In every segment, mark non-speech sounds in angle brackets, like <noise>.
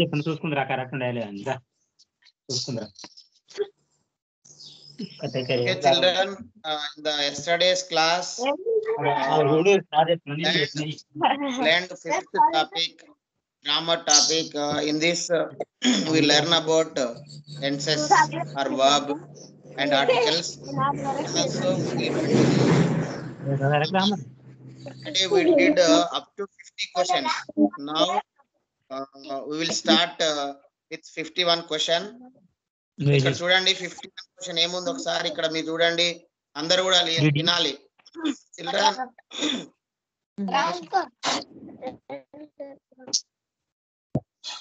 చెప్పండి చూసుకుందిరా కరెక్ట్ ఉండాలి అంతా చూసుకుందిరా Okay, children, uh, in the yesterday's class, sir చెప్పండి నేను చెప్పినవి. learned fifth topic, grammar topic. Uh, in this, uh, we learn about uh, tenses or verb and articles. Also, we, Grammar. Today we did uh, up to 50 questions. Now, uh, we will start uh, with 51 question. ఇక్కడ. చూడండి fifty question ఏముంది ఒకసారి? ఇక్కడ మీరు చూడండి అందరు కూడా. వినాలి. Children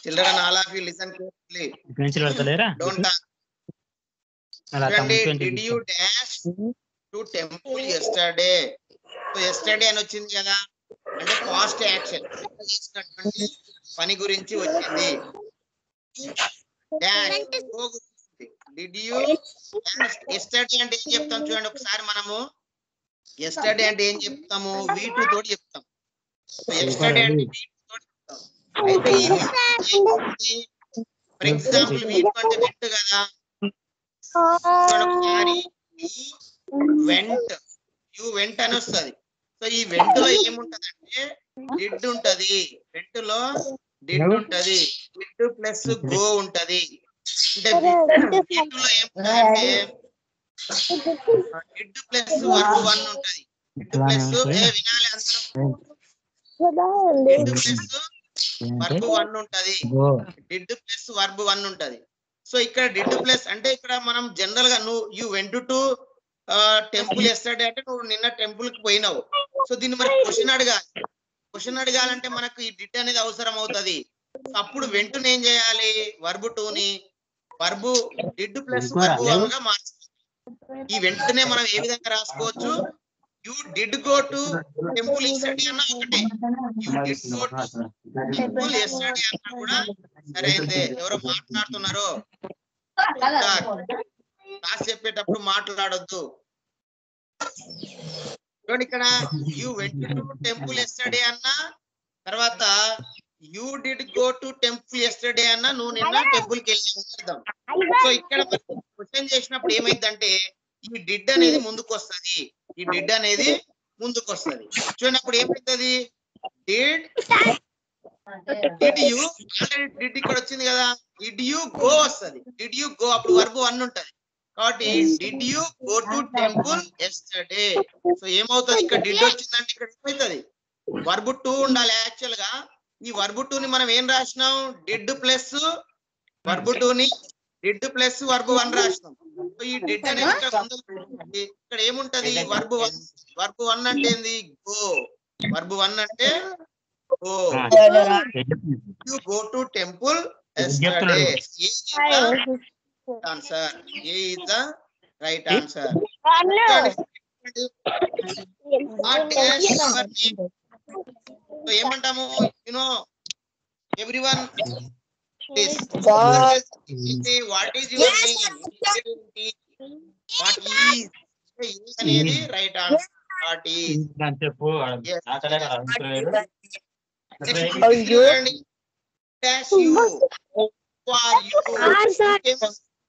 children all of you listen carefully don't చూడండి did you dash to temple yesterday yesterday అని వచ్చింది కదా. అంటే పాస్ట్ యాక్షన్ చేసినటువంటి పని గురించి వచ్చింది. డాష్ డిడ్ యూ ఎస్టర్డే అంటే ఏం చెప్తాం చూడండి ఒకసారి మనము. ఎస్టర్డే అంటే ఏం చెప్తాము? వీటు తోటి చెప్తాం. ఎస్టర్డే అంటే వీటు ఫర్ ఎగ్జాంపుల్ వీటు అంటే విట్టు కదా. ఒకసారి. వెంట్ యు వెంట్ అని వస్తుంది. సో ఈ వెంట్లో ఏముంటదంటే డిడ్ ఉంటది. వెంట్లో డిడ్ ఉంటది. డిడ్ ప్లస్ గో ఉంటది. అంటే వీటిలో ఏముంటదంటే డిడ్ ప్లస్ వర్బ్ వన్ ఉంటది. డిడ్ ప్లస్ ఏ వినాలి అందరూ. డిడ్ ప్లస్ వర్బ్ వన్ ఉంటది. డిడ్ ప్లస్ వర్బ్ వన్ ఉంటది. సో ఇక్కడ డిడ్ ప్లస్ అంటే ఇక్కడ మనం జనరల్గా నువ్వు you went to temple yesterday అంటే నువ్వు నిన్న టెంపుల్కి పోయినావు. సో దీన్ని మరి క్వశ్చన్ అడగాలి. క్వశ్చన్ అడగాలంటే మనకు ఈ డిడ్ అనేది అవసరం అవుతది. అప్పుడు వెంటనే ఏం చేయాలి? వర్బ్ టూ ని వర్బ్ డిడ్ ప్లస్ వర్బ్గా మార్చాలి ఈ వెంటనే మనం ఏ విధంగా రాసుకోవచ్చు? You did go to temple yesterday అన్న ఒకటే. You did go to temple yesterday అన్నా కూడా సరైందే ఎవరో మాట్లాడుతున్నారో. క్లాస్ చెప్పేటప్పుడు మాట్లాడొద్దు. చూడండి ఇక్కడ యూ వెంట్ టెంపుల్ ఎస్టర్డే అన్న తర్వాత you did go to temple yesterday అన్న నువ్వు నిన్న టెంపుల్కి వెళ్ళి అర్థం. సో ఇక్కడ క్వశ్చన్ చేసినప్పుడు ఏమైందంటే ఈ డిడ్ అనేది ముందుకు వస్తది ఈ డిడ్ అనేది ముందుకు వస్తది చూడండి అప్పుడు ఏమైతుంది? Did did you already did ఇక్కడ వచ్చింది కదా. డిడ్ యూ గో వస్తది. డిడ్ యూ గో అప్పుడు వర్బ్ వన్ ఉంటది. కాబట్టి did you go to temple yesterday so ఏమవుతుంది? ఇక్కడ డిడ్ వచ్చిందంటే ఇక్కడ ఏమవుతుంది వర్బ్ టూ ఉండాలి యాక్చువల్గా. ఈ వర్బ్ టూ ని మనం ఏం రాసినాం? డిడ్ ప్లస్ వర్బ్ టూ ని డిడ్ ప్లస్ వర్బ్ వన్ రాసినాం. సో ఈ డిడ్ అనేది ఇక్కడ. ఇక్కడ ఏముంటది? వర్బ్ వన్ వర్బ్ వన్ అంటే ఏంది? గో వర్బ్ వన్ అంటే go go to temple yesterday. Answer A is ఏమంటాము? You know everyone what is your what is అనేది రైట్ ఆన్సర్ వాట్ ఈస్ అని చెప్పు అయ్యో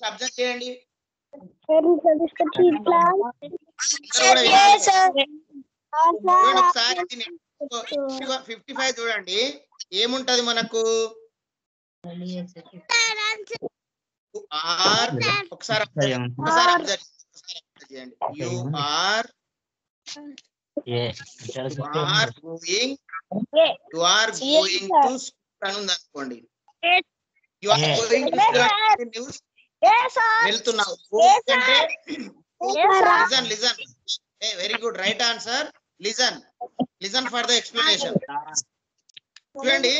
సబ్జెక్ట్ చేయండి ఫిఫ్టీ ఫైవ్ చూడండి ఏముంటది మనకు ఆర్ ఒకసారి observe- ఒకసారి observe- ఒకసారి observe చేయండి. You are A, you are going you are going to school అని ఉంది అనుకోండి you are Yes. Going to news వెళ్తున్నావు. Listen listen A very good right answer listen listen for the explanation చూడండి.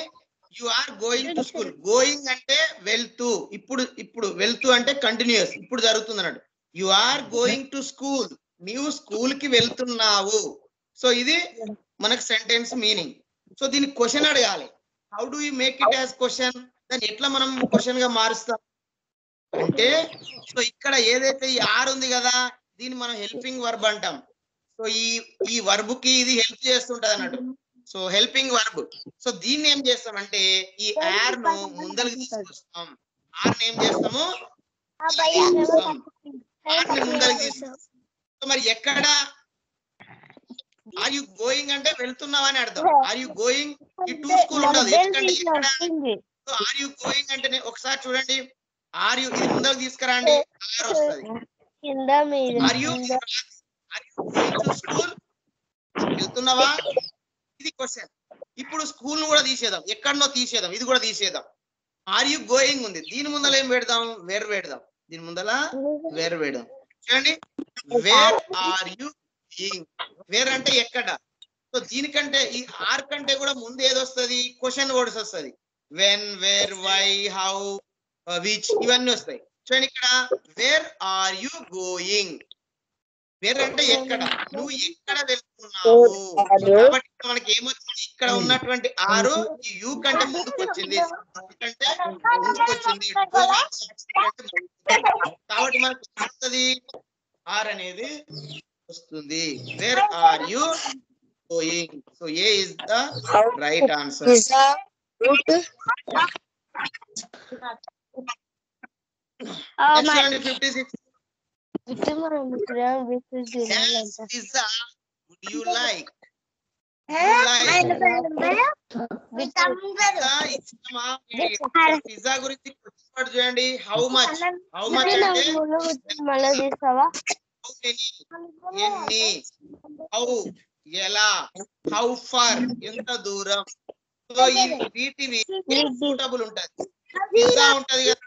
You are going to school going అంటే వెళ్తూ. ఇప్పుడు ఇప్పుడు వెళ్తూ అంటే కంటిన్యూస్ ఇప్పుడు జరుగుతుంది అన్నట్టు you are going to school నీవు స్కూల్కి వెళ్తున్నావు. సో ఇది మనకు సెంటెన్స్ మీనింగ్ సో దీన్ని క్వశ్చన్ అడగాలి. How do you make it as question దాన్ని ఎట్లా మనం క్వశ్చన్గా మారుస్తాం? అంటే సో ఇక్కడ ఏదైతే ఈ ఆర్ ఉంది కదా దీన్ని మనం హెల్పింగ్ వర్బ్ అంటాం. సో ఈ ఈ వర్బ్కి ఇది హెల్ప్ చేస్తుంటది అన్నట్టు సో హెల్పింగ్ వర్బ్. సో దీన్ని ఏం చేస్తామంటే ఈ ఆర్ను ముందరికి తీసుకొస్తాం. ఆర్ ఏం చేస్తాము? ఆర్ని ముందరికి తీసుకొస్తాం. మరి ఎక్కడ? ఆర్ యు గోయింగ్ అంటే వెళ్తున్నావు అని అర్థం. ఆర్ యు గోయింగ్ ఈ టూ స్కూల్ ఉండదు ఎందుకంటే ఎక్కడ? సో ఆర్ యు గోయింగ్ అంటే ఒకసారి చూడండి. ఆర్ యు ఇది ముందరకు తీసుకురండి. ఆర్ వస్తుంది. Are you are you going to school వెళ్తున్నావా? ఇది క్వశ్చన్ ఇప్పుడు స్కూల్ను కూడా తీసేద్దాం. ఎక్కడనో తీసేద్దాం. ఇది కూడా తీసేద్దాం. ఆర్ యు గోయింగ్ ఉంది. దీని ముందర ఏం పెడదాం? వేర్ పెడదాం. దీని ముందర వేర్ పెడదాం. చూడండి. Where are you going where అంటే ఎక్కడ? సో దీనికంటే ఈ ఆర్ కంటే కూడా ముందు ఏదొస్తుంది క్వశ్చన్ వర్డ్స్ వస్తుంది. When where why how which ఇవన్నీ వస్తాయి. చూడండి ఇక్కడ. Where are you going where అంటే ఎక్కడ? నువ్వు ఎక్కడ వెళ్తున్నావు. కాబట్టి మనకి ఏమొచ్చింది? ఇక్కడ ఉన్నటువంటి ఆరు ఈ యు కంటే ముందుకు వచ్చింది కంటే ముందుకు వచ్చింది కాబట్టి మనకి వస్తుంది ఆర్ అనేది వస్తుంది. Where are you going so A is the right answer fifty six pizza would you like pizza ఇష్టమా పిజ్జా గురించి చూడండి హౌ మచ్ హౌ మచ్ ఎన్ని హౌ ఎలా హౌ ఫార్ ఎంత దూరం? సో ఈ వీటివి సూటబుల్ ఉంటది. పిజ్జా ఉంటది కదా.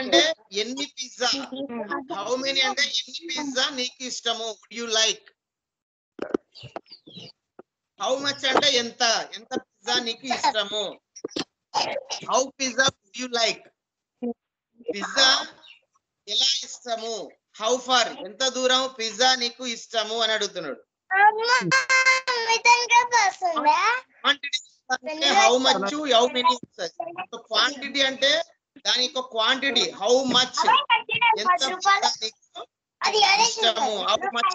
అంటే ఎన్ని పిజ్జా హౌ మెనీ అంటే ఎన్ని పిజ్జా నీకు ఇష్టము? Would you like how much అంటే ఎంత? ఎంత పిజ్జా నీకు ఇష్టము? How pizza would you like pizza ఎలా ఇష్టము? హౌ ఫార్ ఎంత దూరం పిజ్జా నీకు ఇష్టము అని అడుగుతున్నాడు. Quantity how much how many quantity అంటే దాని యొక్క క్వాంటిటీ హౌ మచ్ ఎంత ఇష్టము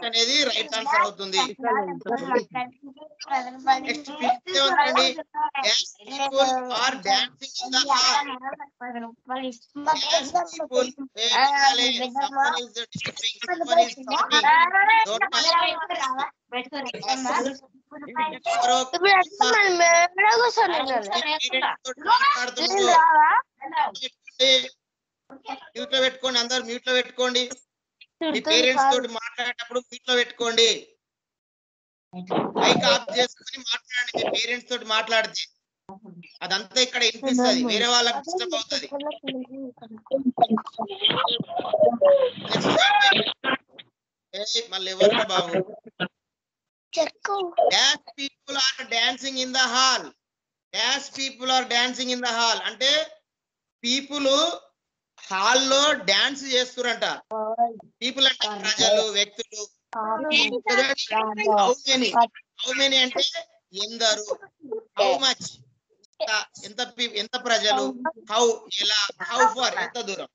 అనేది రైట్ ఆన్సర్ అవుతుంది. Next fifth ఏమంటండి dance people are dancing in the hall dance people వేయాలి someone is dancing someone is talking don't ఎవరో ఇప్పుడు ఎట్లా మనం మేడ కూర్చొని మ్యూట్లో పెట్టుకోండి అందరు మ్యూట్లో పెట్టుకోండి. మీ పేరెంట్స్ తోటి మాట్లాడేటప్పుడు మ్యూట్లో పెట్టుకోండి. మైక్ ఆఫ్ చేసుకొని మాట్లాడండి మీ పేరెంట్స్ తోటి మాట్లాడితే. అదంతా ఇక్కడ వినిపిస్తుంది. వేరే వాళ్ళకి డిస్టర్బ్ అవుతుంది. మళ్ళీ ఎవరు బాబు? Dash people are dancing in the hall dash people are dancing in the hall అంటే పీపుల్ హాల్లో డాన్స్ చేస్తురంట. పీపుల్ అంటే ప్రజలు వ్యక్తులు. హౌ మెనీ మెనీ అంటే ఎందరు? హౌ మచ్ ఎంత ఎంత ప్రజలు? హౌ ఎలా? హౌ ఫార్ ఎంత దూరం?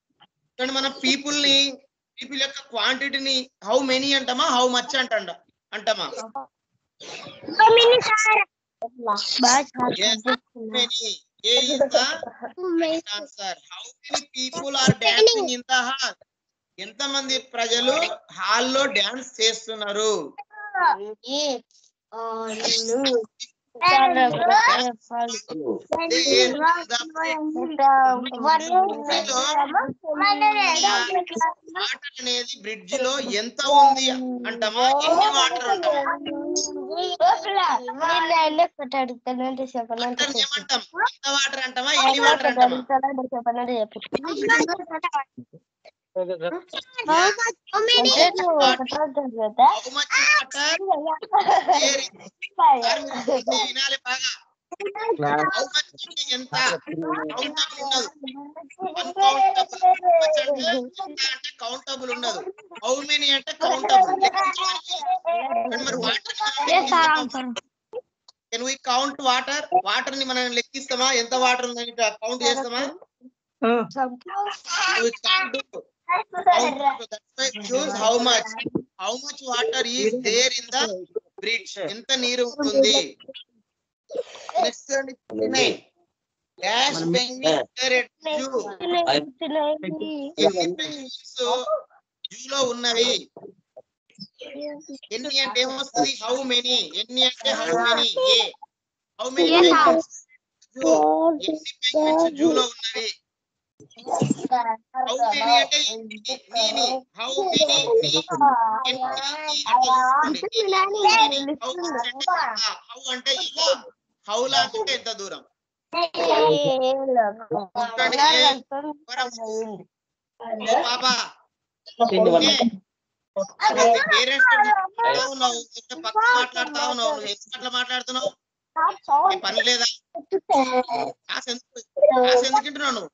కానీ మన పీపుల్ని పీపుల్ యొక్క క్వాంటిటీని హౌ మెనీ అంటామా? హౌ మచ్ అంట అంటామా? Many. A sir how many people are dancing in the ఎంత మంది ప్రజలు హాల్లో డాన్స్ చేస్తున్నారు? వాటర్ అనేది బ్రిడ్జ్లో ఎంత ఉంది అంటామా ఎన్ని వాటర్ అంటామా అడుగుతానంటే వాటర్ ఏమంటాం? ఎంత వాటర్ అంటామా ఎన్ని వాటర్ అంటామా చెప్పనంటే వినాలి బాగా ఎంత కౌంటబుల్ ఉండదు కౌంటబుల్ ఉండదు హౌ మెనీ అంటే కౌంటబుల్ మరి water can we count water వాటర్ని మనం లెక్కిస్తామా ఎంత వాటర్ ఉందని కౌంట్ చేస్తామా choose how much how much water is there in the bridge ఎంత నీరు ఉంటుంది? నెక్స్ట్ డాష్ జూలో ఉన్నవి. ఎన్ని అంటే ఏమొస్తుంది? హౌ మెనీ ఎన్ని అంటే how many A how many జూలో ఉన్నవి. హౌ మెనీ అంటే ఇలా ఎంత దూరం పాపా పేరెంట్స్ ఉన్నావు మాట్లాడుతా అట్లా మాట్లాడుతున్నావు పని లేదా? క్లాస్ ఎందుకు క్లాస్ ఎందుకు వింటున్నావు నువ్వు?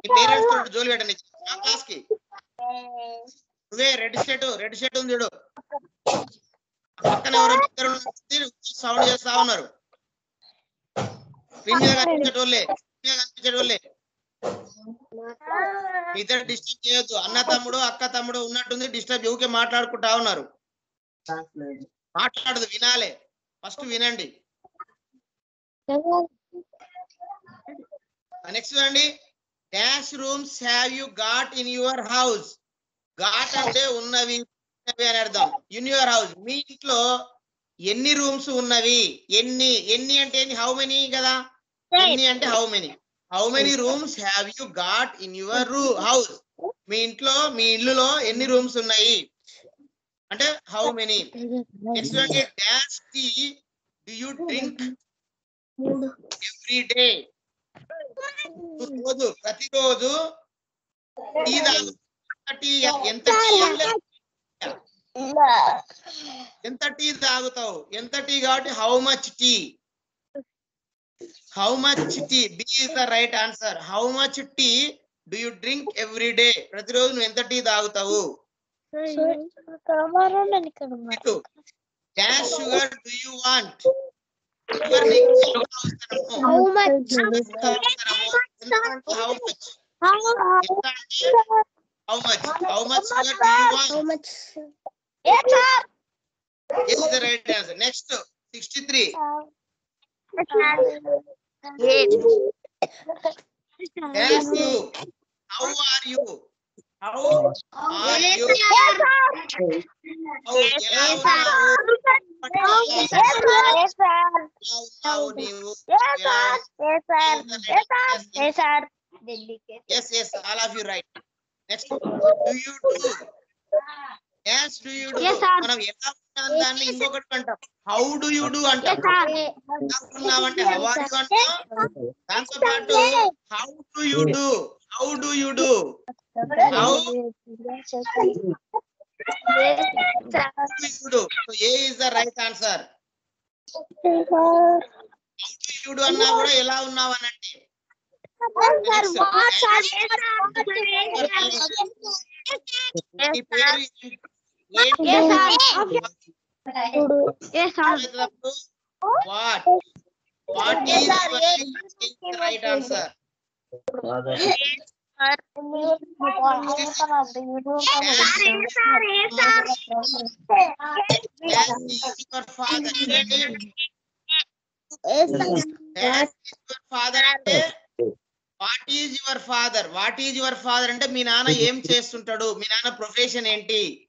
నీ పేరెంట్స్ తోటి జోలి పెట్టని. క్లాస్కి నువ్వే రెడ్ షర్ట్ రెడ్ షర్ట్ ఉంది చూడు. పక్కన ఎవరో ఇద్దరు సౌండ్ చేస్తా ఉన్నారు. స్క్రీన్ మీద కనిపించేటోళ్ళే స్క్రీన్ మీద కనిపించేటోళ్ళే ఇద్దరు డిస్టర్బ్ చేయొద్దు. అన్న తమ్ముడు అక్క తమ్ముడు ఉన్నట్టుంది డిస్టర్బ్ ఊకే మాట్లాడుకుంటా ఉన్నారు. మాట్లాడదు వినాలే. ఫస్ట్ వినండి. నెక్స్ట్ చూడండి. Dash rooms have you got in your house got అంటే ఉన్నవి ఉన్నవి అని అర్థం. ఇన్ యువర్ హౌస్ మీ ఇంట్లో ఎన్ని రూమ్స్ ఉన్నవి? ఎన్ని ఎన్ని అంటే ఎన్ని? హౌ మెనీ కదా? ఎన్ని అంటే how many how many rooms have you got in your రూ హౌస్ మీ ఇంట్లో మీ ఇల్లులో ఎన్ని రూమ్స్ ఉన్నాయి? అంటే హౌ మెనీ నెక్స్ట్ అంటే dash tea do you drink every day రోజు ప్రతిరోజు టీ తాగు టీ ఎంత టీ ఎంత టీ తాగుతావు? ఎంత టీ కాబట్టి how much tea? How much tea? B is the right answer how much tea do you drink every day ప్రతిరోజు నువ్వు ఎంత టీ తాగుతావు? Dash sugar do you want How much? How much? How much? How much sugar do you want? How much? Yes, sir. Yes, the right answer. Next, 63. Yes. Thank you. How are you? You how ఎలా ఉన్నావు ఎలా ఉన్నావు నీవు yes yes all of you right next do you do yes do you do Yes, sir. మనం ఎలా ఉన్నాం దాన్ని ఇంకొకటి అంటాం. హౌ డు యు డు అంటాం. ఎలా ఉన్నావంటే హౌ ఆర్ యు అంటాం. దాంతో పాటు how do you do how do you do how A is the right answer you do అన్నా కూడా ఎలా ఉన్నావు అని అంటే? What what is right answer father అంటే what is your father what is your father అంటే మీ నాన్న ఏం చేస్తుంటాడు మీ నాన్న ప్రొఫెషన్ ఏంటి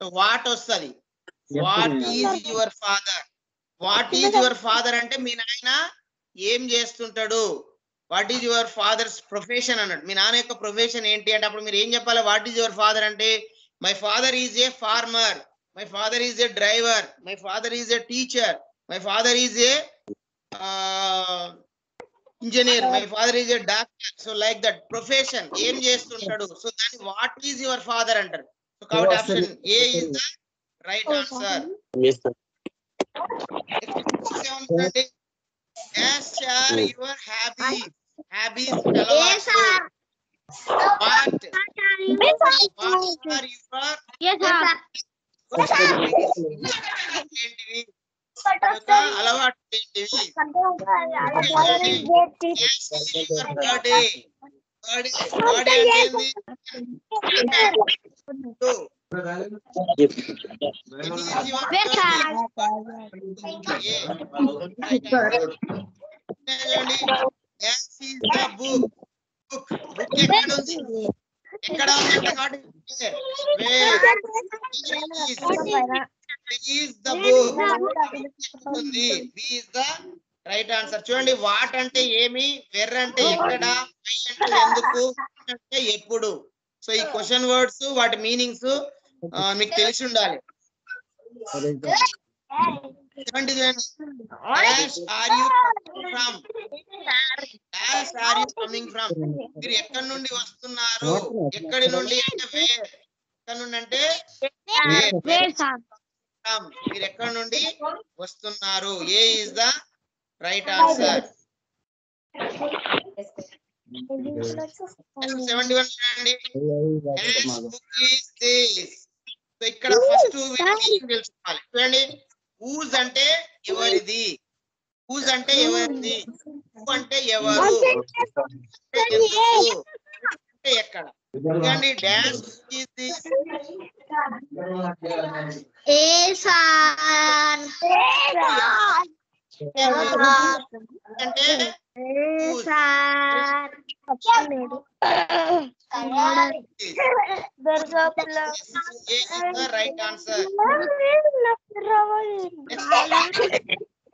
వాట్ వస్తుంది what is your father what is your father అంటే మీ నాయన ఏం చేస్తుంటాడు what is your father's profession అన్నట్టు మీ నాన్న యొక్క ప్రొఫెషన్ ఏంటి అంటే అప్పుడు మీరు ఏం చెప్పాలి? వాట్ ఈజ్ యువర్ ఫాదర్ అంటే my father is a farmer my father is a driver my father is a teacher my father is a engineer my father is a doctor so like that profession ఏం చేస్తుంటాడు? So దాన్ని what is your father అంటారు. So కాబట్టి option A is the right answer sir, your habits. Habits అలవాట్లు. What? What are your ఏంటివి? యొక్క అలవాట్లు ఏంటివి? Yes, your birthday. Yes is the book. Book. Book ఎక్కడ ఉంది? ఎక్కడ ఉంది బి ద రైట్ ఆన్సర్ చూడండి వాట్ అంటే ఏమి? వెర్ అంటే ఎక్కడ? వై అంటే ఎందుకు? అంటే ఎప్పుడు? సో ఈ క్వశ్చన్ వర్డ్స్ వాటి మీనింగ్స్ మీకు తెలిసి ఉండాలి. చూడండి are you from dash are you coming from మీరు ఎక్కడి నుండి వస్తున్నారు? ఎక్కడి నుండి అంటే వేర్ ఎక్కడి నుండి అంటే. ఫ్రమ్ మీరు ఎక్కడి నుండి వస్తున్నారు? A is the right answer seventy one చూడండి. సో ఇక్కడ ఫస్ట్ తెలుసుకోవాలి. చూడండి. ఊజ్ అంటే ఎవరిది? ఊజ్ అంటే ఎవరిది? Who అంటే ఎవరు? అంటే అంటే ఎక్కడ? చూడండి డాన్స్ ఈస్ దిస్ అంటే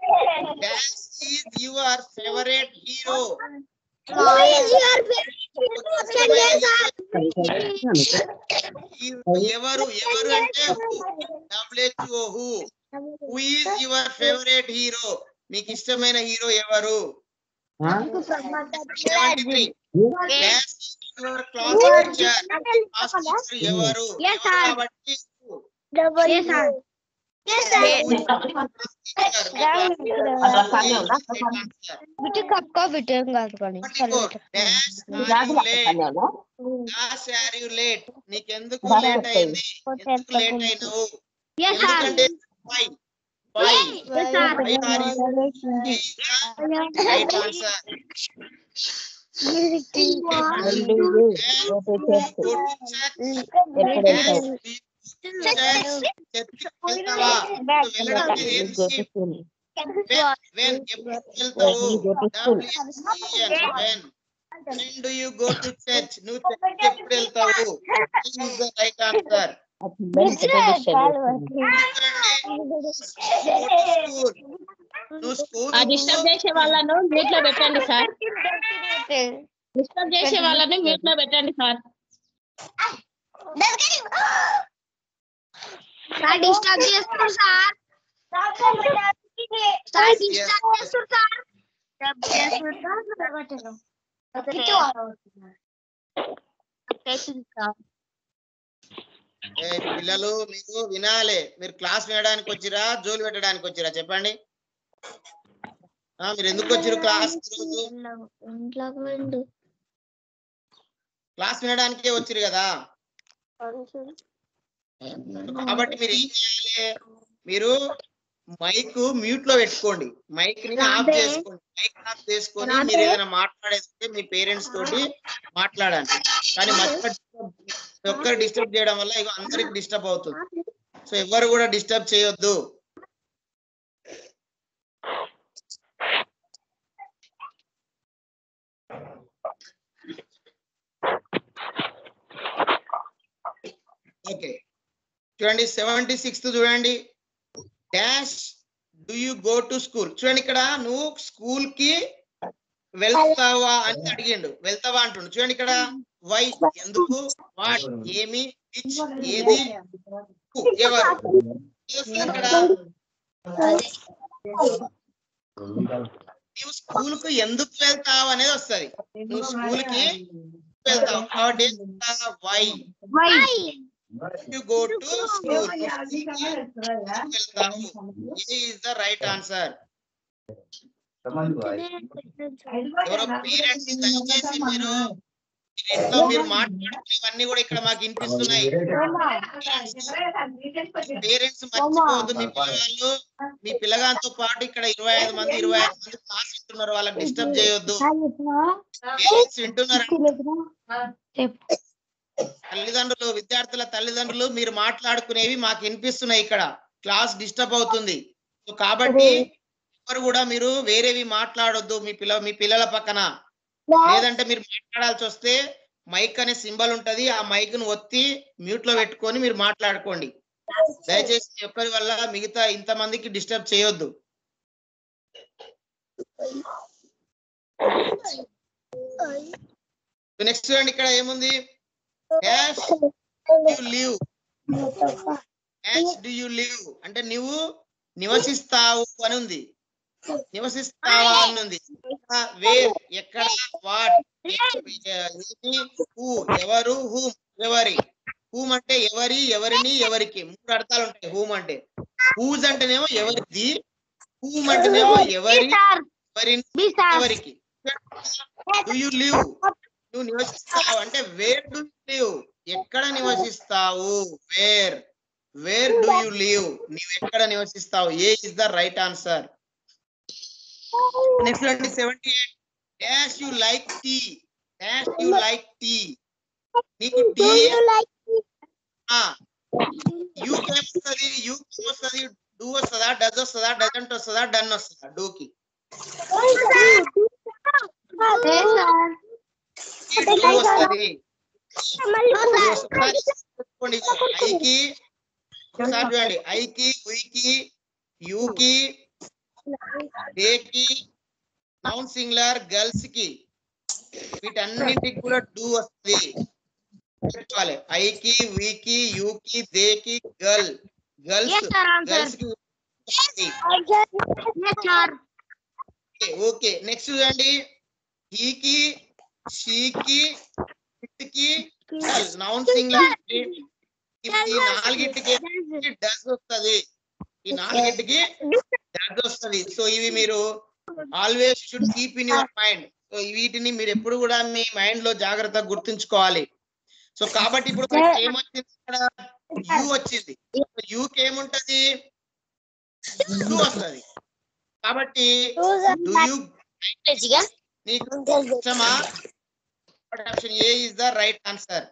whose. A is the right answer dance is your favourite hero ఎవరు ఎవరు అంటే W H O who who is your favourite hero మీకు ఇష్టమైన హీరో ఎవరు? Seventy three your class teacher class teacher ఎవరు? Yes, ఎవరు sir. కాబట్టి కప్పుకో బిట్టు ఏం కాదు కానీ లేట్ నీకెందుకు లేట్ అయింది ఎందుకు లేట్ అయినావు ఎందుకంటే right answer? When do you go to church నువ్వు చర్చ్ ఎప్పుడు వెళ్తావు డిస్టర్బ్ చేసే వాళ్ళను మ్యూట్లో పెట్టండి సార్. డిస్టర్బ్ చేసే వాళ్ళని మ్యూట్లో పెట్టండి సార్. డిస్టర్బ్ చేస్తారు సార్ సార్ డిస్టర్బ్ చేస్తారు సార్ ఏ పిల్లలు మీరు వినాలి. మీరు క్లాస్ వినడానికి వచ్చిరా జోలు పెట్టడానికి వచ్చిరా చెప్పండి. ఆ మీరు ఎందుకు వచ్చిరు క్లాస్ క్లాస్ వినడానికే వచ్చిరు కదా? కాబట్టి మీరు ఏం చేయాలి? మీరు మైక్ మ్యూట్లో పెట్టుకోండి. మైక్ని ఆఫ్ చేసుకోండి. మైక్ ఆఫ్ చేసుకొని మీరు ఏదైనా మాట్లాడేస్తే మీ పేరెంట్స్ తోటి మాట్లాడండి. కానీ ఒక్కరు డిస్టర్బ్ చేయడం వల్ల ఇక అందరికి డిస్టర్బ్ అవుతుంది. సో ఎవరు కూడా డిస్టర్బ్ చేయొద్దు. ఓకే. చూడండి సెవెంటీ సిక్స్త్ చూడండి. Dash do you go to school చూడండి ఇక్కడ నువ్వు స్కూల్కి వెళ్తావా అని అడిగిండు. వెళ్తావా అంటుండు. చూడండి ఇక్కడ వై ఎందుకు వాట్ ఏమి విచ్ ఏది ఎవరు? ఇక్కడ. నువ్వు స్కూల్కు ఎందుకు వెళ్తావు అనేది వస్తుంది. నువ్వు స్కూల్కి వెళ్తావు why you go to school వెళ్తావు A is the right answer ఎవరో పేరెంట్స్ దయచేసి మీరు మీరు ఇంట్లో మీరు మాట్లాడుకునేవన్నీ కూడా ఇక్కడ మాకు వినిపిస్తున్నాయి. పేరెంట్స్ మర్చిపోవద్దు మీ పిల్లలు మీ పిల్లగాంతో పాటు ఇక్కడ ఇరవై ఐదు మంది ఇరవై ఐదు మంది క్లాస్ వింటున్నారు వాళ్ళకి డిస్టర్బ్ చేయొద్దు. పేరెంట్స్ వింటున్నారు? తల్లిదండ్రులు విద్యార్థుల తల్లిదండ్రులు మీరు మాట్లాడుకునేవి మాకు వినిపిస్తున్నాయి ఇక్కడ. క్లాస్ డిస్టర్బ్ అవుతుంది. సో కాబట్టి ఎవరు కూడా మీరు వేరేవి మాట్లాడొద్దు మీ పిల్ల మీ పిల్లల పక్కన. లేదంటే మీరు మాట్లాడాల్సి వస్తే మైక్ అనే సింబల్ ఉంటది. ఆ మైక్ను ఒత్తి మ్యూట్లో పెట్టుకొని మీరు మాట్లాడుకోండి. దయచేసి ఒక్కరి వల్ల మిగతా ఇంత మందికి డిస్టర్బ్ చేయొద్దు. నెక్స్ట్ చూడండి ఇక్కడ ఏముంది? Dash you live dash do you live అంటే నువ్వు నివసిస్తావు అని ఉంది నివసిస్తావా అని ఉంది వేర్ ఎక్కడ వాట్ హూ ఎవరు హూమ్ ఎవరి. హూమ్ అంటే ఎవరి ఎవరిని ఎవరికి. మూడు అర్థాలు ఉంటాయి. హూమ్ అంటే హూజ్ అంటేనేమో ఎవరిది. హూమ్ అంటేనేమో ఎవరి ఎవరిని ఎవరికి. డు యు లివ్ నువ్వు నివసిస్తావు అంటే వేర్ డు లివ్ ఎక్కడ నివసిస్తావు? Where where do you live నీవు ఎక్కడ నివసిస్తావు? A is the right answer next అండి seventy eight dash you like tea dash you like tea నీకు టీ యూ వస్తుంది? యూ వస్తుంది? డూ వస్తుందా? డజ్ వస్తుందా? డజంట్ వస్తుందా డన్ వస్తుందా డూకి వస్తుంది ఐకి ఒకసారి చూడండి ఐకి ఉయికి యూకి డేకి నౌన్ సింగులర్ గర్ల్స్కి వీటన్నింటికి కూడా డూ వస్తుంది. చెప్పుకోవాలి ఐకి వీకి యూకి దేకి గర్ల్. గర్ల్స్ గర్ల్స్కి. ఓకే నెక్స్ట్ చూడండి. హీకి షీకి ఇట్కి నౌన్ సింగులర్ ఈ నాలుగిటికి డస్ వస్తుంది. ఈ నాలుగిటికి డస్ వస్తుంది. సో ఇవి మీరు always should keep in your mind so వీటిని మీరు ఎప్పుడు కూడా మీ మైండ్లో జాగ్రత్తగా గుర్తుంచుకోవాలి. సో కాబట్టి ఇప్పుడు ఏమొచ్చింది ఇక్కడ? యు వచ్చింది. యూకి ఏముంటది? యు వస్తుంది. కాబట్టి డు యు నీకు ఇష్టమా option A is the right answer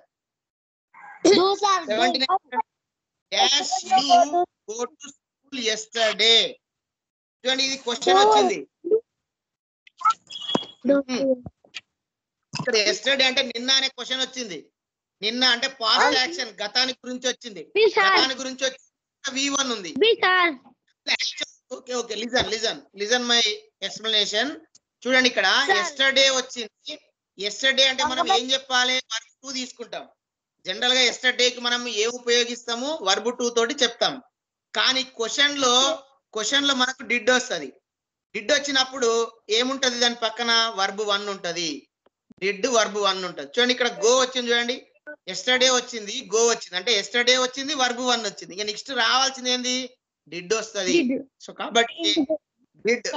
dash you go to school yesterday చూడండి ఇది క్వశ్చన్ వచ్చింది. ఇక్కడ ఎస్టర్డే అంటే నిన్న అనే క్వశ్చన్ వచ్చింది. నిన్న అంటే పాస్ట్ యాక్షన్ గతానికి గురించి వచ్చింది. గతానికి గురించి వచ్చి వి వన్ ఉంది. Okay okay listen listen listen my explanation చూడండి ఇక్కడ ఎస్టర్డే వచ్చింది. ఎస్టర్డే అంటే మనం ఏం చెప్పాలి? వర్బ్ టూ తీసుకుంటాం. జనరల్గా ఎస్టర్డే కి మనం ఏం ఉపయోగిస్తాము? వర్బ్ టూ తోటి చెప్తాం. కానీ క్వశ్చన్లో క్వశ్చన్లో మనకు డిడ్ వస్తుంది. డిడ్ వచ్చినప్పుడు ఏముంటది దాని పక్కన? వర్బ్ వన్ ఉంటది. డిడ్ వర్బ్ వన్ ఉంటది. చూడండి ఇక్కడ గో వచ్చింది చూడండి. ఎస్టర్డే వచ్చింది గో వచ్చింది. అంటే ఎస్టర్డే వచ్చింది వర్బ్ వన్ వచ్చింది. ఇక నెక్స్ట్ రావాల్సింది ఏంది? డిడ్ వస్తది. సో కాబట్టి డిడ్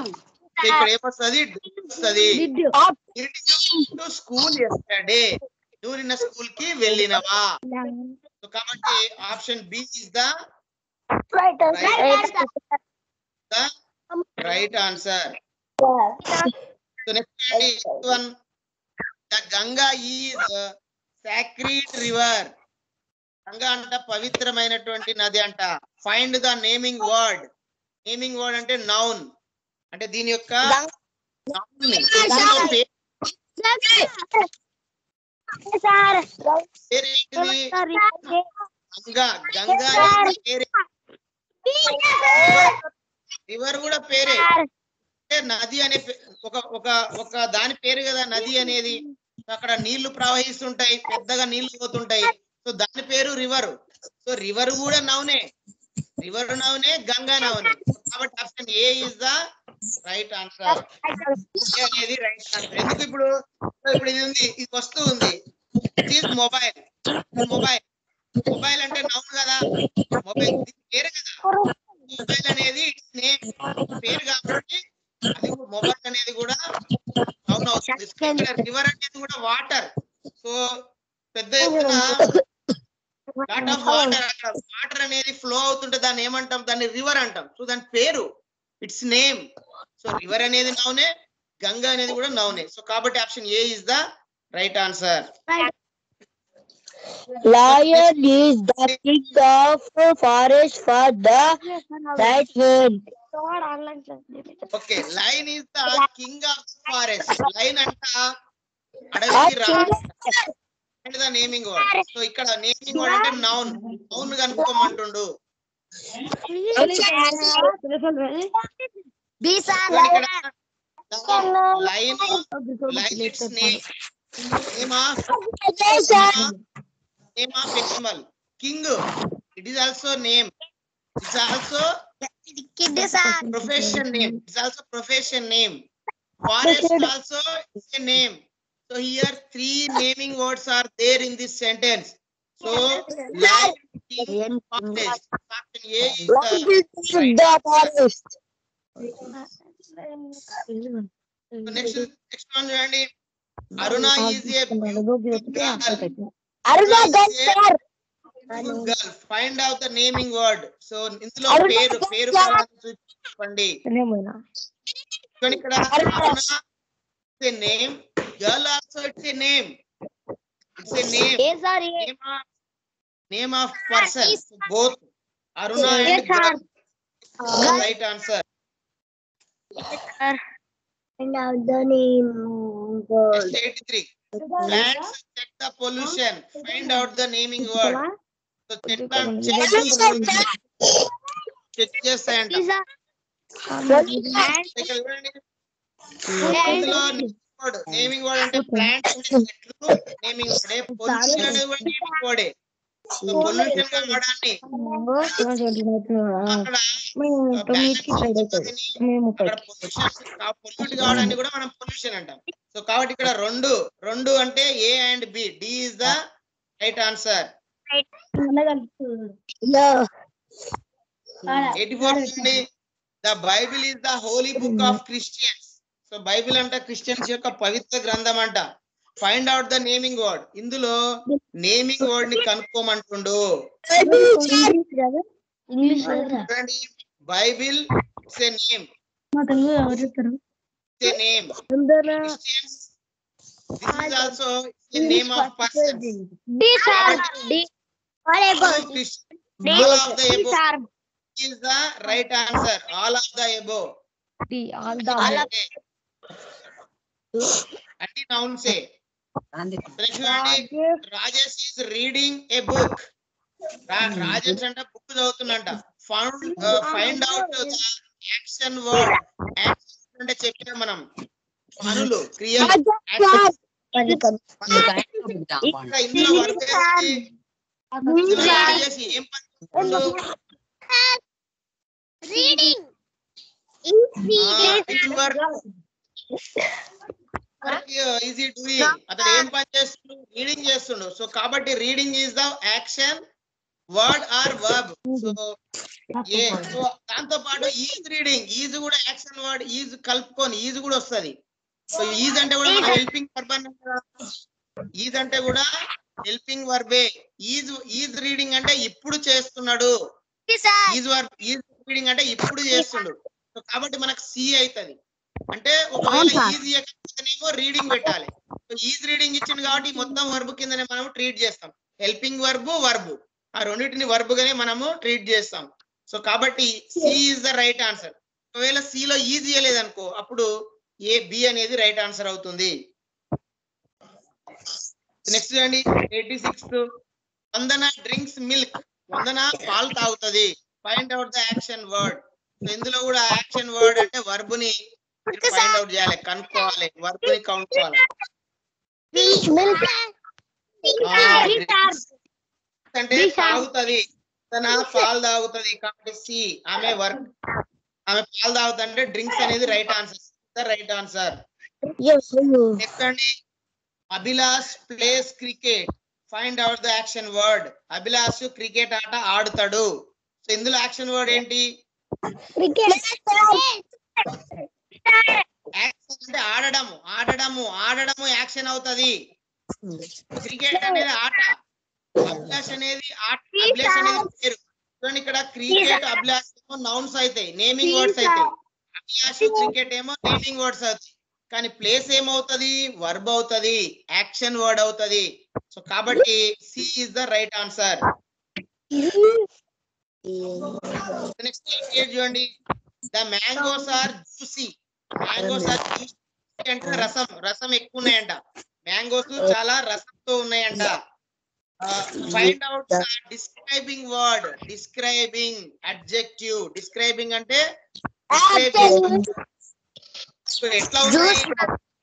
ఇక్కడ ఏమొస్తుంది? వస్తుంది స్కూల్ ఎస్టర్డే నువ్వు నిన్న స్కూల్కి వెళ్ళినవా కాబట్టి option B is the right answer so next one the Ganga is sacred river Ganga అంట పవిత్రమైనటువంటి నది అంట. Find the naming word naming word అంటే నౌన్ అంటే దీని యొక్క గంగా. గంగా రివర్ కూడా పేరే. అంటే నది అనే ఒక ఒక ఒక దాని పేరు కదా నది అనేది. అక్కడ నీళ్ళు ప్రవహిస్తుంటాయి పెద్దగా నీళ్ళు పోతుంటాయి. సో దాని పేరు రివర్. సో రివర్ కూడా నౌనే రివర్ నౌనే గంగా నౌనే కాబట్టి option A is the right answer అనేది రైట్ ఆన్సర్ ఎందుకు ఇప్పుడు? ఇప్పుడు ఇది ఉంది ఇది వస్తువు ఉంది. మొబైల్ మొబైల్ మొబైల్ అంటే నౌన్ కదా. మొబైల్ పేరు కదా. మొబైల్ అనేది నేమ్ పేరు కాబట్టి అది మొబైల్ అనేది కూడా నౌన్ అవుతుంది. రివర్ అనేది కూడా వాటర్ సో పెద్ద ఎత్తున లాట్ ఆఫ్ వాటర్ వాటర్ అనేది ఫ్లో అవుతుంటే దాన్ని ఏమంటాం? దాన్ని రివర్ అంటాం. సో దాని పేరు. ఇట్స్ నేమ్ సో రివర్ అనేది నౌనే గంగా అనేది కూడా నౌనే. సో కాబట్టి option A is the right answer Lion is the king of forest for the right hand. Okay lion is the king of forest lion అంట అడవికి రాజు. నేమింగ్ వర్డ్ సో ఇక్కడ naming word అంటే నౌన్ నౌన్ కనుక్కోమంటుండు. name of it is also name. It's also profession name. It's also profession name. Forest also is a name. So here three naming words are there in this sentence. So lion next next one చూడండి Aruna is a Aruna Gankar. beautiful girl. Find out the naming word. So ఇందులో పేరు పేరు చూపించండి ఇక్కడ Aruna is a name. Girl also it's a name. It's a name. A sir A name of name of person Yes, So both aruna Yes, and sir. girl is the right answer find out the name Next 83 plants check the pollution find out the naming word so check the check the check చేస్తాయంట ఇక్కడ చూడండి ఇందులో naming word అంటే plant అంటే చెట్లు naming వర్డే pollution అనేది కూడా naming వర్డే సో పొల్యూషన్ కావడాన్ని కూడా మనం పొల్యూషన్ అంటాం. సో కాబట్టి ఇక్కడ రెండు రెండు అంటే A and B? D is the right answer. Eighty four చూడండి the Bible is the holy book of Christians. So Bible అంట క్రిస్టియన్స్ యొక్క పవిత్ర గ్రంథం అంట. Find out the naming word ఇందులో నేమింగ్ వర్డ్ని కనుక్కోమంటుండు. చూడండి. Bible it's a name it's a name Christians this is also a name of person D sir D all of the above. Is the right answer. All of the above. D all అంటే అన్ని nouns ఏ చూడండి Rajesh is reading a book Rajesh అంటే book చదువుతున్నంట found find out action word action అంటే చెప్పిన మనం. పనులు క్రియలు ఇందులో వర్క్ రాజేష్ ఏం పని చేస్తుండు? రీడింగ్? ఈజీ డూయింగ్ అతడు ఏం పని చేస్తుండు? రీడింగ్ చేస్తుండు. సో కాబట్టి reading is the action word or verb so A so దాంతో పాటు ఈజ్ రీడింగ్ ఈజ్ కూడా యాక్షన్ వర్డ్ ఈజ్ కలుపుకొని ఈజ్ కూడా వస్తది. సో ఈజ్ అంటే కూడా హెల్పింగ్ వర్బ్ ఈజ్ అంటే కూడా హెల్పింగ్ వర్బే ఈజ్ ఈజ్ రీడింగ్ అంటే ఇప్పుడు చేస్తున్నాడు. ఈజ్ వర్బ్ ఈజ్ రీడింగ్ అంటే ఇప్పుడు చేస్తుండు. సో కాబట్టి మనకు సి అవుతది. అంటే ఒకవేళ ఈజీ ఏమో రీడింగ్ పెట్టాలి. సో ఈజ్ రీడింగ్ ఇచ్చింది కాబట్టి మొత్తం వర్బ్ కిందనే మనం ట్రీట్ చేస్తాం. హెల్పింగ్ వర్బ్ వర్బ్ ఆ రెండింటిని verb గానే మనము ట్రీట్ చేస్తాం. సో కాబట్టి C is the right answer ఒకవేళ C లో ఈజీ లేదనుకో అప్పుడు ఏ బి అనేది రైట్ ఆన్సర్ అవుతుంది. నెక్స్ట్ చూడండి. Eighty six Vandana drinks milk Vandana పాలు తాగుతుంది. Find out the action word ఇందులో కూడా యాక్షన్ వర్డ్ అంటే verb ని ఫైండ్ అవుట్ చేయాలి కనుక్కోవాలి ని drinks అంటే తాగుతది. తన పాలు తాగుతది కాబట్టి సి ఆమె వర్క్ ఆమె పాలు తాగుతుంటే డ్రింక్స్ అనేది రైట్ ఆన్సర్ రైట్ ఆన్సర్ అండి Abhilash plays cricket find out the action word Abhilash cricket ఆట ఆడుతాడు. సో ఇందులో యాక్షన్ వర్డ్ ఏంటి? యాక్షన్ అంటే ఆడడము ఆడడము ఆడడము యాక్షన్ అవుతది. క్రికెట్ అనేది ఆట. అభిలాష్ అనేది ఆట. అభిలాష్ అనేది పేరు. చూడండి ఇక్కడ క్రికెట్ అభిలాష్ ఏమో నౌన్స్ అవుతాయి నేమింగ్ వర్డ్స్ అవుతాయి. అభిలాష్ క్రికెట్ ఏమో నేమింగ్ వర్డ్స్ అవుతాయి. కానీ ప్లేస్ ఏమవుతది? వర్బ్ అవుతది. యాక్షన్ వర్డ్ అవుతది. సో కాబట్టి C is the right answer next చూడండి. The mangoes are juicy mangoes are juicy అంటే రసం రసం ఎక్కువ ఉన్నాయంట మ్యాంగోస్ చాలా రసంతో ఉన్నాయంట find out describing word describing adjective describing అంటే describe సో ఎట్లా ఉన్నాయి?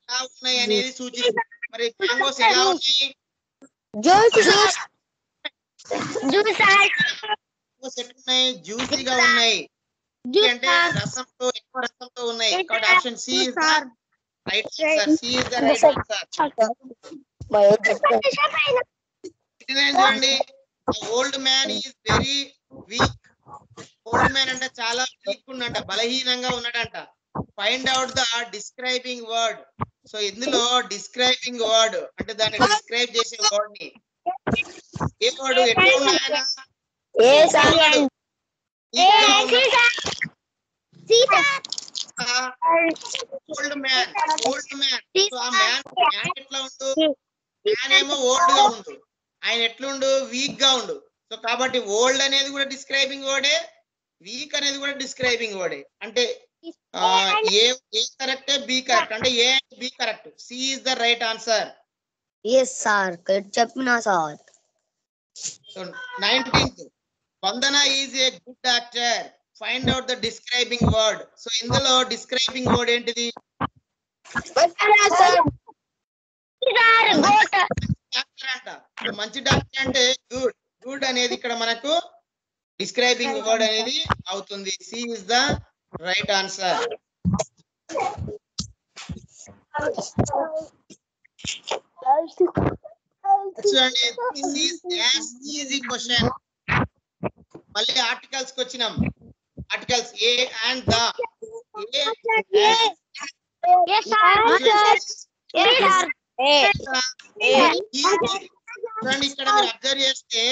ఎలా ఉన్నాయి అనేది సూచిస్తుంది. మరి మ్యాంగోస్ ఎలా ఉన్నాయి? Juice. మ్యాంగోస్ ఎట్లున్నాయి? జ్యూసీగా ఉన్నాయి. అంటే ఎక్కువ రసంతో ఉన్నాయి కాబట్టి option C is the right answer C is the right answer My చూడండి old man is very weak old man అంటే చాలా వీక్ ఉన్నంట బలహీనంగా ఉన్నాడంట. Find out the describing word so ఇందులో డిస్క్రైబింగ్ వర్డ్ అంటే దాన్ని డిస్క్రైబ్ చేసే వర్డ్ని. ఏ వర్డ్ ఎట్లా ఉన్నాయన? ఓల్డ్ మ్యాన్ ఓల్డ్ మ్యాన్ ఆ మ్యాన్ మ్యాన్ ఎట్లా ఉండు? మ్యాన్ ఏమో ఓల్డ్గా ఉండు. ఆయన ఎట్లుండు? వీక్గా ఉండు. సో కాబట్టి ఓల్డ్ అనేది కూడా డిస్క్రైబింగ్ వర్డే వీక్ అనేది కూడా డిస్క్రైబింగ్ వర్డే అంటే A A correct B correct అంటే A B correct C is the right answer sir. Good చెప్పినా sir nineteenth Vandana is a good doctor find out the describing word so ఇందులో describing word ఏంటిది? మంచి doctor అంటే. Good good అనేది ఇక్కడ మనకు describing word అనేది అవుతుంది. C is the right answer చూడండి ఈజీ క్వశ్చన్ మళ్ళీ ఆర్టికల్స్కి వచ్చినాం. ఆర్టికల్స్ ఏ అండ్ ద చూడండి ఇక్కడ మీరు అబ్జర్వ్ చేస్తే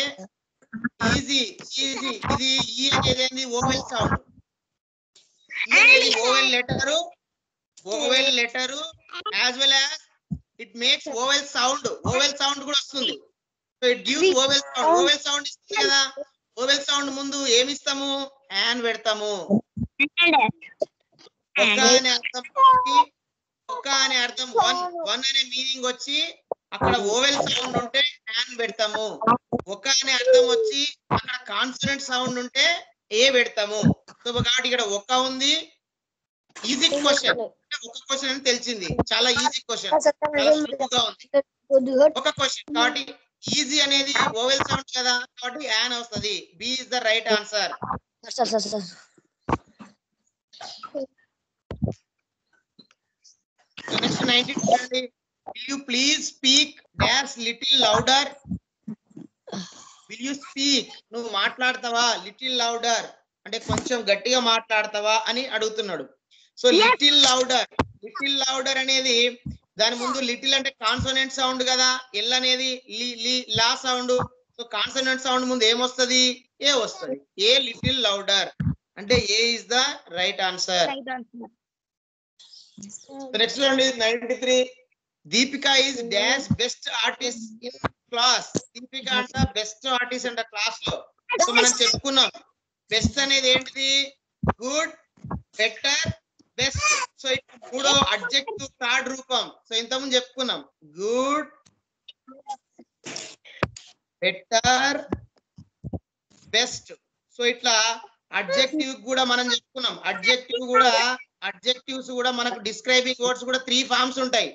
ఈజీ ఈజీ ఇది ఈ అనేది ఏంది? ఓవెల్ సౌండ్ ఈ అనేది vowel letter vowel letter as well as it makes vowel sound vowel sound కూడా వస్తుంది. So it gives vowel sound vowel sound ఇస్తుంది కదా. ఓవెల్ సౌండ్ ముందు ఏమి ఇస్తాము యాన్ పెడతాము ఒక్క అనే అర్థం ఒక్క అనే అర్థం వన్ వన్ అనే మీనింగ్ వచ్చి అక్కడ ఓవెల్ సౌండ్ ఉంటే యాన్ పెడతాము. ఒక అనే అర్థం వచ్చి అక్కడ కాన్సనెంట్ సౌండ్ ఉంటే ఏ పెడతాము. సో కాబట్టి ఇక్కడ ఒక్క ఉంది. Easy question. ఒక క్వశ్చన్ అని తెలిసింది. చాలా ఈజీ క్వశ్చన్. చాలా ఉంది. ఒక క్వశ్చన్. కాబట్టి ఈజీ అనేది ఓవెల్ సౌండ్ కదా కాబట్టి యాన్ వస్తది. B is the right answer. Sir sir sir next ninety two అండి. Will you please speak dash little louder will you speak నువ్వు మాట్లాడతావా? లిటిల్ లౌడర్ అంటే కొంచెం గట్టిగా మాట్లాడతావా అని అడుగుతున్నాడు. So little louder little louder అనేది దాని ముందు లిటిల్ అంటే కాన్సోనెంట్ సౌండ్ కదా. ఎల్ అనేది లి సౌండ్ సో కాన్సోనెంట్ సౌండ్ ముందు ఏమొస్తది? ఏ వస్తది? A little louder? అంటే A is the right answer? Next చూడండి ninety three Deepika is dash best artist in class. Deepika అంట బెస్ట్ ఆర్టిస్ట్ అంట క్లాస్లో సో మనం చెప్పుకున్నాం. బెస్ట్ అనేది ఏంటిది? Good better best. సో మూడో అడ్జెక్టివ్ థర్డ్ రూపం. సో ఇంతకుముందు చెప్పుకున్నాం. గుడ్. Better best. సో ఇట్లా అడ్జెక్టివ్ కూడా మనం చెప్పుకున్నాం. అడ్జెక్టివ్ కూడా అడ్జెక్టివ్స్ కూడా మనకు డిస్క్రైబింగ్ వర్డ్స్ కూడా త్రీ ఫార్మ్స్ ఉంటాయి.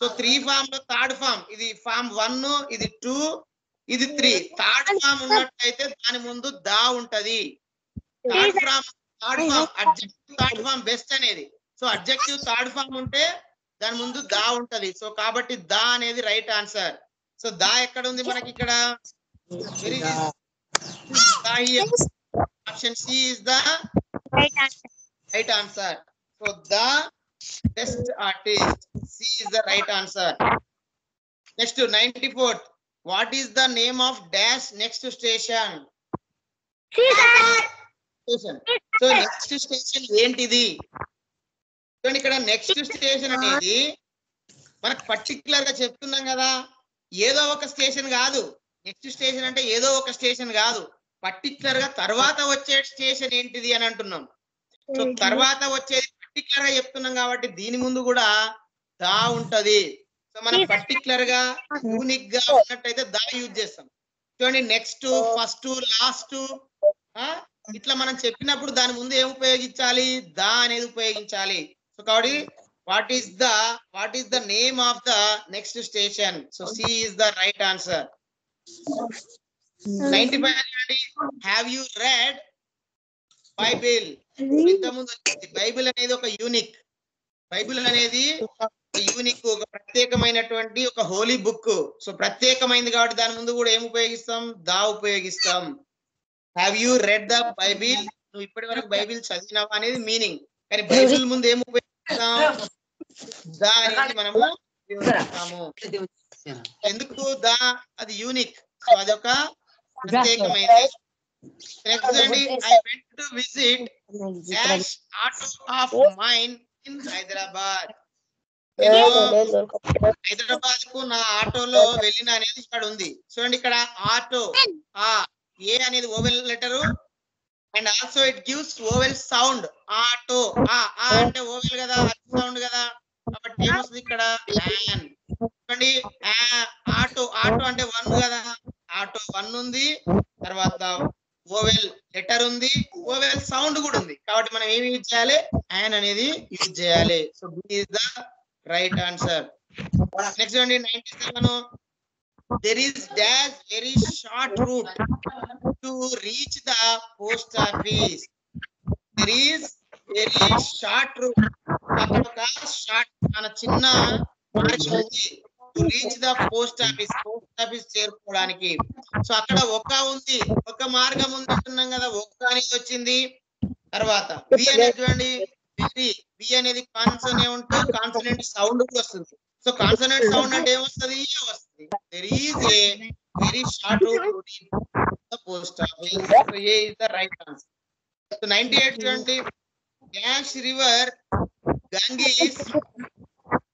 సో త్రీ ఫార్మ్లో థర్డ్ ఫార్మ్ ఇది ఫార్మ్ వన్ ఇది టూ ఇది త్రీ. థర్డ్ ఫార్మ్ ఉన్నట్టయితే దాని ముందు దా ఉంటది. Third form third form adjective third form best అనేది. సో అడ్జెక్టివ్ థర్డ్ ఫార్మ్ ఉంటే దాని ముందు దా ఉంటది. సో కాబట్టి దా అనేది రైట్ ఆన్సర్ సో దా ఎక్కడ ఉంది మనకి ఇక్కడ? Option C is the right answer so the best artist C is the right answer next ninety fourth what is the name of dash next station station so next station ఏంటిది? చూడండి ఇక్కడ next station అనేది మనకు పర్టికులర్గా చెప్తున్నాం కదా. ఏదో ఒక స్టేషన్ కాదు. నెక్స్ట్ స్టేషన్ అంటే ఏదో ఒక స్టేషన్ కాదు. పర్టికులర్గా తర్వాత వచ్చే స్టేషన్ ఏంటిది అని అంటున్నాం. సో తర్వాత వచ్చేది పర్టికులర్గా చెప్తున్నాం కాబట్టి దీని ముందు కూడా దా ఉంటది. సో మనం పర్టికులర్గా యూనిక్గా ఉన్నట్టయితే దా యూజ్ చేస్తాం. చూడండి నెక్స్ట్ ఫస్ట్ లాస్ట్ <laughs> ఇట్లా మనం చెప్పినప్పుడు దాని ముందు ఏం ఉపయోగించాలి? దా అనేది ఉపయోగించాలి. సో కాబట్టి what is the what is the name of the next station so C is the right answer ninety five have you read Bible ఇంతకుముందు వచ్చింది. బైబిల్ అనేది ఒక యూనిక్ బైబిల్ అనేది యూనిక్ ఒక ప్రత్యేకమైనటువంటి ఒక హోలీ బుక్ సో ప్రత్యేకమైనది కాబట్టి దాని ముందు కూడా ఏం ఉపయోగిస్తాం? దా ఉపయోగిస్తాం. Have you read the Bible నువ్వు ఇప్పటి వరకు బైబిల్ చదివినావా అనేది మీనింగ్ కానీ బైబిల్ ముందు ఏం ఉపయోగిస్తాం? దా అనేది మనము ఉపయోగిస్తాము. ఎందుకు దా? అది యూనిక్ సో అదొక ప్రత్యేకమైనది. నెక్స్ట్ అండి I went to visit dash auto of mine in Hyderabad హైదరాబాద్కు నా ఆటోలో వెళ్ళిన అనేది ఇక్కడ ఉంది. చూడండి ఇక్కడ ఆటో. ఆ ఏ అనేది vowel letter? And also it gives vowel sound. Auto. ఆ ఆ అంటే ఓవెల్ కదా సౌండ్ కదా. కాబట్టి ఏమొస్తుంది ఇక్కడ? యాన్. చూడండి. ఆటో. ఆటో అంటే వన్ కదా. ఆటో వన్ ఉంది. తర్వాత ఓవెల్ లెటర్ ఉంది. ఓవెల్ సౌండ్ కూడా ఉంది. కాబట్టి మనం ఏమి యూజ్ చేయాలి? యాన్ అనేది యూజ్ చేయాలి. So is the right answer next చూడండి. Ninety seven. There is dash very short route to reach the post office There is very short route. అక్కడ ఒక షార్ట్ మన చిన్న మార్గం ఉంది to reach the post office post office చేరుకోవడానికి. So అక్కడ ఒక ఉంది ఒక మార్గం ఉంది అంటున్నాం కదా ఒక్క అనేది వచ్చింది. తర్వాత బి అనేది చూడండి వెరీ బి అనేది కాన్సనే ఉంటూ కాన్సనెంట్ సౌండ్ వస్తుంది. సో కాన్సనెంట్ సౌండ్ అంటే ఏమొస్తుంది? వస్తుంది there is a very short route the the post so A is the right answer? So ninety eight చూడండి. Dash river Ganges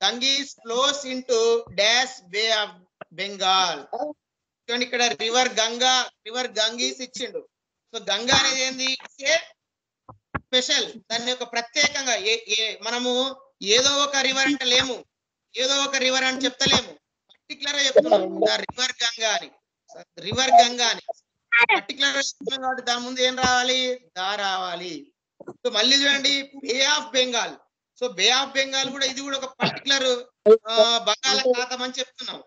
Ganges flows into dash Bay of Bengal చూడండి ఇక్కడ river Ganga river గంగీస్ ఇచ్చిండు. So Ganga అనేది ఏంది? Special దాన్ని ఒక ప్రత్యేకంగా ఏ ఏ మనము ఏదో ఒక రివర్ అంటే లేము. ఏదో ఒక రివర్ అని చెప్తలేము. పర్టికులర్గా చెప్తున్నాం రివర్ గంగా అని రివర్ గంగా అని పర్టికులర్గా చెప్తున్నాం కాబట్టి దాని ముందు ఏం రావాలి? దా రావాలి. సో మళ్ళీ చూడండి Bay of Bengal. So Bay of Bengal కూడా ఇది కూడా ఒక పర్టికులర్ బంగాళాఖాతం అని చెప్తున్నాం.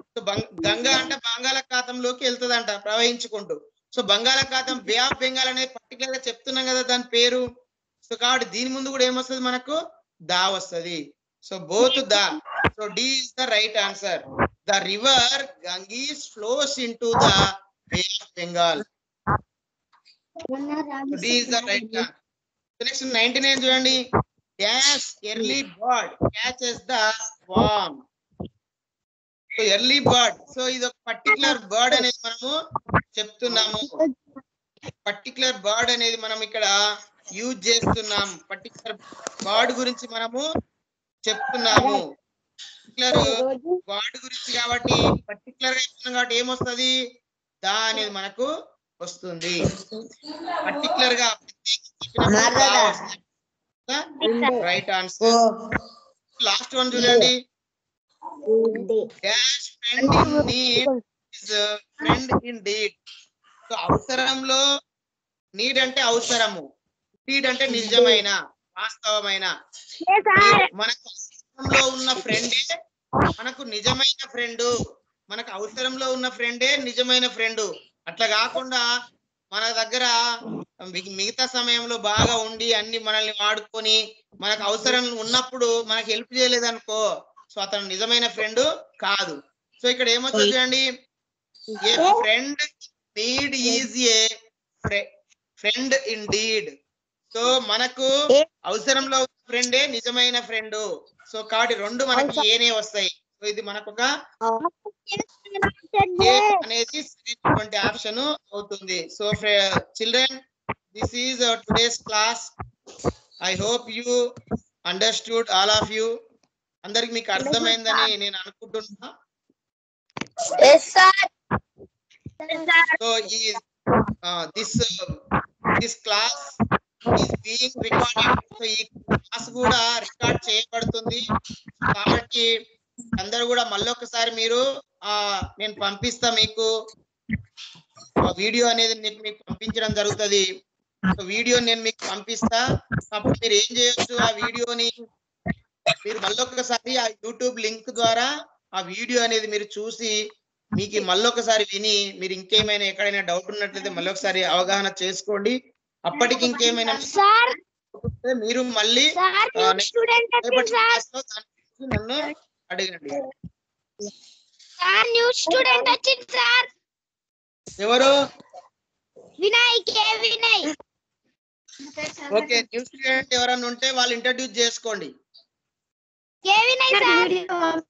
సో బంగ్- గంగా అంటే బంగాళాఖాతంలోకి వెళ్తుందంట ప్రవహించుకుంటూ. సో బంగాళాఖాతం బే ఆఫ్ బెంగాల్ అనేది పర్టికులర్గా చెప్తున్నాం కదా దాని పేరు. సో కాబట్టి దీని ముందు కూడా ఏమొస్తుంది మనకు? దా వస్తది. So both the. So D is the right answer the river Ganges flows into the of Bengal D ninety nine చూడండి. Dash early bird catches the worm so early bird so ఇది ఒక particular bird అనేది మనము చెప్తున్నాము. Particular bird అనేది మనం ఇక్కడ use చేస్తున్నాం. పర్టికులర్ బర్డ్ గురించి మనము చెప్తున్నాము. పర్టికులర్ బర్డ్ గురించి కాబట్టి పర్టికులర్గా కాబట్టి ఏమొస్తుంది? దా అనేది మనకు వస్తుంది. పర్టికులర్గా రైట్ ఆన్సర్ లాస్ట్ వన్ చూడండి. Dash friend in need friend in deed so అవసరంలో నీడ్ అంటే అవసరము. నీడ్ అంటే నిజమైన వాస్తవమైన. మనకు అవసరంలో ఉన్న ఫ్రెండే మనకు నిజమైన ఫ్రెండ్ మనకు అవసరంలో ఉన్న ఫ్రెండే నిజమైన ఫ్రెండ్ అట్లా కాకుండా మన దగ్గర మిగ- మిగతా సమయంలో బాగా ఉండి అన్ని మనల్ని వాడుకొని మనకు అవసరం ఉన్నప్పుడు మనకు హెల్ప్ చేయలేదనుకో సో అతను నిజమైన ఫ్రెండ్ కాదు. సో ఇక్కడ ఏమవుతుంది చూడండి. A friend need is a friend in deed so మనకు అవసరంలో ఫ్రెండే నిజమైన ఫ్రెండ్ సో కాబట్టి రెండు మనకి ఏనే వస్తాయి. సో ఇది మనకు ఒక అనేది సరైనటువంటి ఆప్షన్ అవుతుంది. So children this is today's class. I hope you understood all of you. అందరికి మీకు అర్థమైందని నేను అనుకుంటున్నా. సో ఈ this this class being recorded so ఈ క్లాస్ కూడా రికార్డ్ చేయబడుతుంది. కాబట్టి అందరూ కూడా మళ్ళొకసారి మీరు ఆ నేను పంపిస్తా మీకు. వీడియో అనేది నేను మీకు పంపించడం జరుగుతుంది. వీడియో నేను మీకు పంపిస్తా. అప్పుడు మీరు ఏం చేయొచ్చు? ఆ వీడియోని మీరు మళ్ళొకసారి ఆ యూట్యూబ్ లింక్ ద్వారా ఆ వీడియో అనేది మీరు చూసి మీకు మళ్ళొకసారి విని మీరు ఇంకేమైనా ఎక్కడైనా డౌట్ ఉన్నట్లయితే మళ్ళొకసారి అవగాహన చేసుకోండి. అప్పటికి ఇంకేమైనా సార్ మీరు మళ్ళీ నన్ను అడగండి. సార్ న్యూ స్టూడెంట్ వచ్చింది సార్. ఎవరు? Vinay K Vinay. Okay new student ఎవరన్నా ఉంటే వాళ్ళు ఇంట్రడ్యూస్ చేసుకోండి. కే వినయ్ సార్